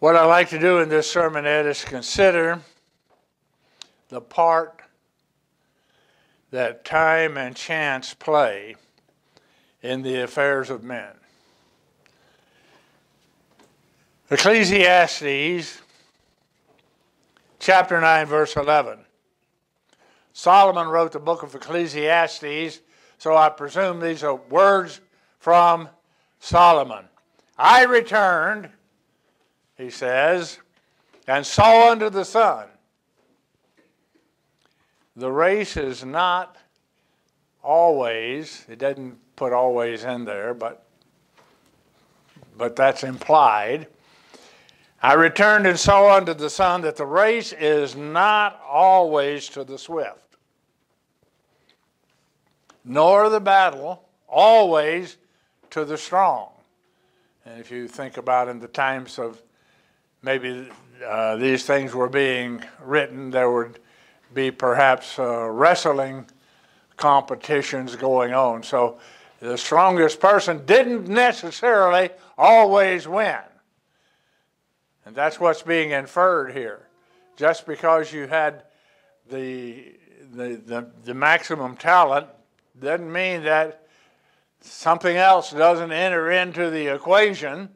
What I'd like to do in this sermonette, is consider the part that time and chance play in the affairs of men. Ecclesiastes chapter 9, verse 11. Solomon wrote the book of Ecclesiastes, so I presume these are words from Solomon. I returned he says, and saw under the sun. The race is not always, it doesn't put always in there, but, but that's implied. I returned and saw under the sun that the race is not always to the swift, nor the battle always to the strong. And if you think about in the times of maybe uh, these things were being written, there would be perhaps uh, wrestling competitions going on. So the strongest person didn't necessarily always win. And that's what's being inferred here. Just because you had the, the, the, the maximum talent doesn't mean that something else doesn't enter into the equation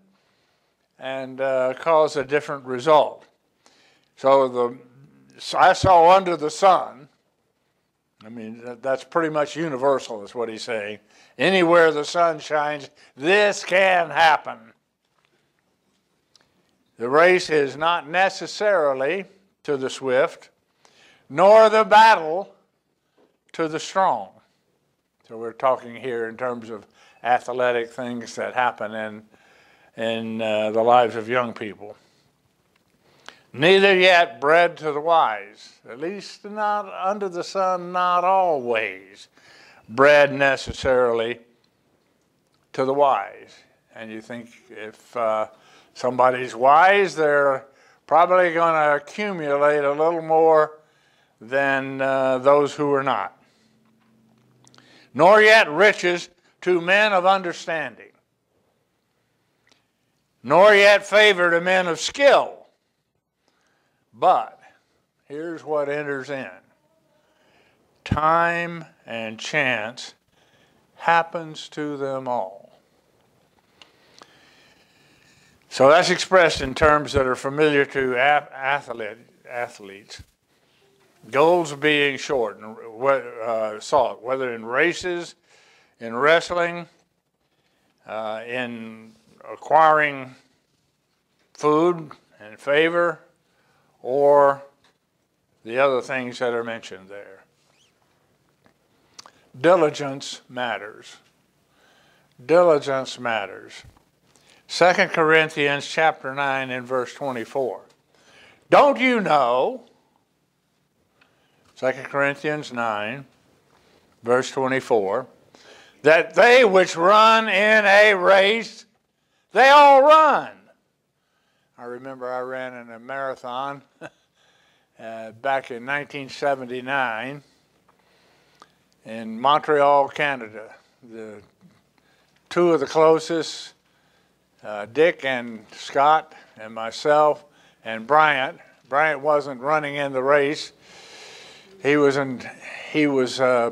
and uh, cause a different result. So the I saw under the sun. I mean that, that's pretty much universal, is what he's saying. Anywhere the sun shines, this can happen. The race is not necessarily to the swift, nor the battle to the strong. So we're talking here in terms of athletic things that happen in in uh, the lives of young people. Neither yet bread to the wise, at least not under the sun, not always bread necessarily to the wise. And you think if uh, somebody's wise, they're probably going to accumulate a little more than uh, those who are not. Nor yet riches to men of understanding nor yet favor to men of skill. But here's what enters in time and chance happens to them all. So that's expressed in terms that are familiar to athlete, athletes. Goals being short and uh, sought, whether in races, in wrestling, uh, in acquiring food and favor or the other things that are mentioned there. Diligence matters. Diligence matters. 2 Corinthians chapter 9 and verse 24. Don't you know, 2 Corinthians 9, verse 24, that they which run in a race they all run. I remember I ran in a marathon uh, back in 1979 in Montreal, Canada. The two of the closest, uh, Dick and Scott, and myself, and Bryant. Bryant wasn't running in the race. He was in, he was uh,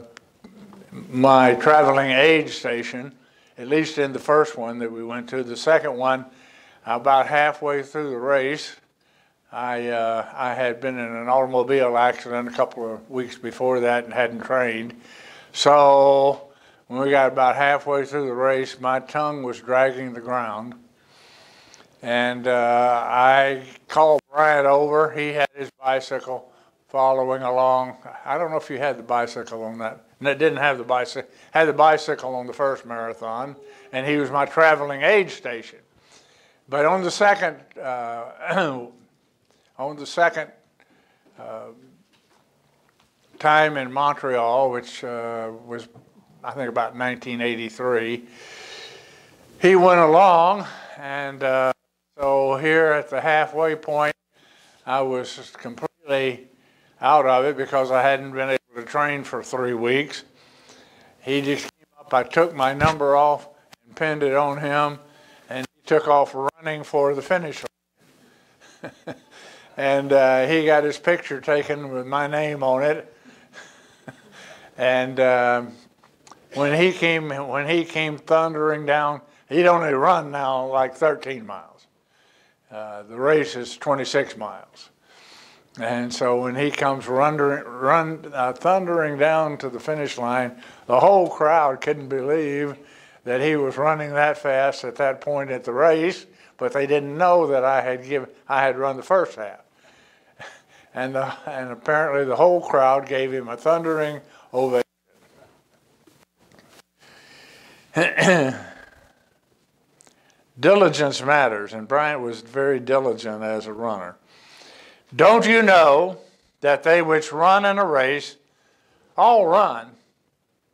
my traveling aid station at least in the first one that we went to. The second one, about halfway through the race, I, uh, I had been in an automobile accident a couple of weeks before that and hadn't trained. So when we got about halfway through the race, my tongue was dragging the ground. And uh, I called Bryant over. He had his bicycle following along. I don't know if you had the bicycle on that and it didn't have the bicycle. Had the bicycle on the first marathon, and he was my traveling aid station. But on the second, uh, on the second uh, time in Montreal, which uh, was I think about 1983, he went along, and uh, so here at the halfway point, I was completely out of it because I hadn't been able to train for three weeks. He just came up. I took my number off and pinned it on him, and he took off running for the finish line. and uh, he got his picture taken with my name on it. and uh, when he came, when he came thundering down, he'd only run now like 13 miles. Uh, the race is 26 miles. And so when he comes run, run, uh, thundering down to the finish line, the whole crowd couldn't believe that he was running that fast at that point at the race, but they didn't know that I had given, I had run the first half. And, the, and apparently the whole crowd gave him a thundering ovation. Diligence matters, and Bryant was very diligent as a runner. Don't you know that they which run in a race all run,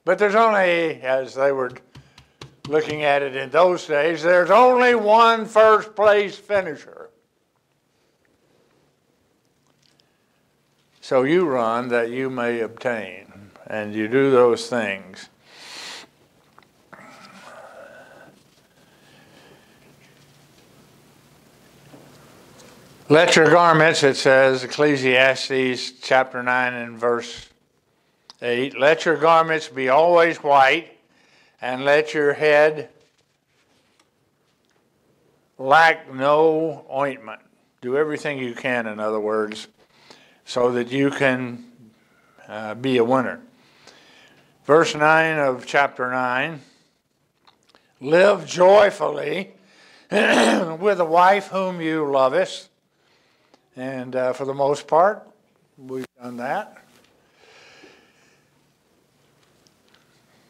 but there's only, as they were looking at it in those days, there's only one first place finisher. So you run that you may obtain, and you do those things. Let your garments, it says, Ecclesiastes chapter 9 and verse 8, let your garments be always white, and let your head lack no ointment. Do everything you can, in other words, so that you can uh, be a winner. Verse 9 of chapter 9 Live joyfully with a wife whom you lovest and uh, for the most part, we've done that.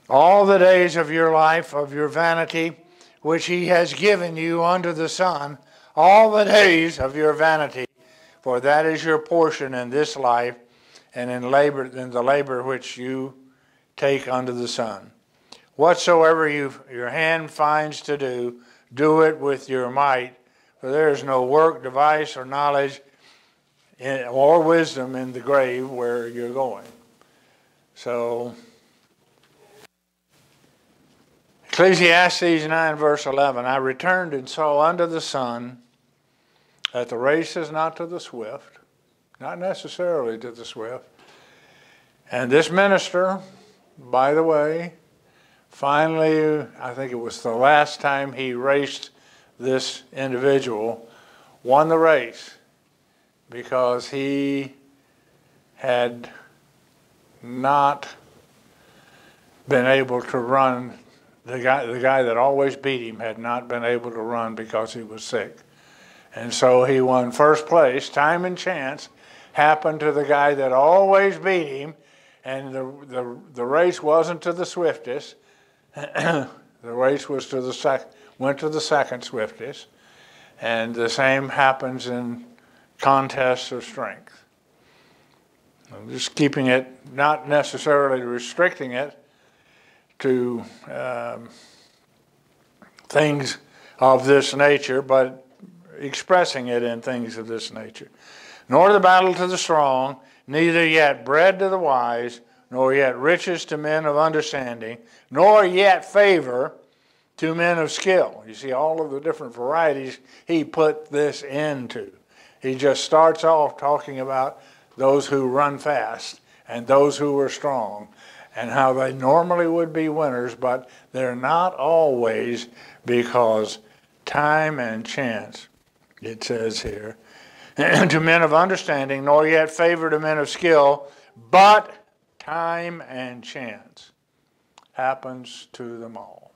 All the days of your life, of your vanity, which he has given you under the sun, all the days of your vanity, for that is your portion in this life and in labor in the labor which you take under the sun. Whatsoever you, your hand finds to do, do it with your might, for there is no work, device, or knowledge or wisdom in the grave where you're going. So, Ecclesiastes 9, verse 11 I returned and saw under the sun that the race is not to the swift, not necessarily to the swift. And this minister, by the way, finally, I think it was the last time he raced this individual, won the race because he had not been able to run. The guy, the guy that always beat him had not been able to run because he was sick. And so he won first place. Time and chance happened to the guy that always beat him, and the, the, the race wasn't to the swiftest. the race was to the sec- went to the second swiftest. And the same happens in contests of strength. I'm just keeping it, not necessarily restricting it to um, things of this nature, but expressing it in things of this nature. Nor the battle to the strong, neither yet bread to the wise, nor yet riches to men of understanding, nor yet favor to men of skill. You see, all of the different varieties he put this into. He just starts off talking about those who run fast and those who are strong and how they normally would be winners, but they're not always because time and chance, it says here, to men of understanding, nor yet favor to men of skill, but time and chance happens to them all.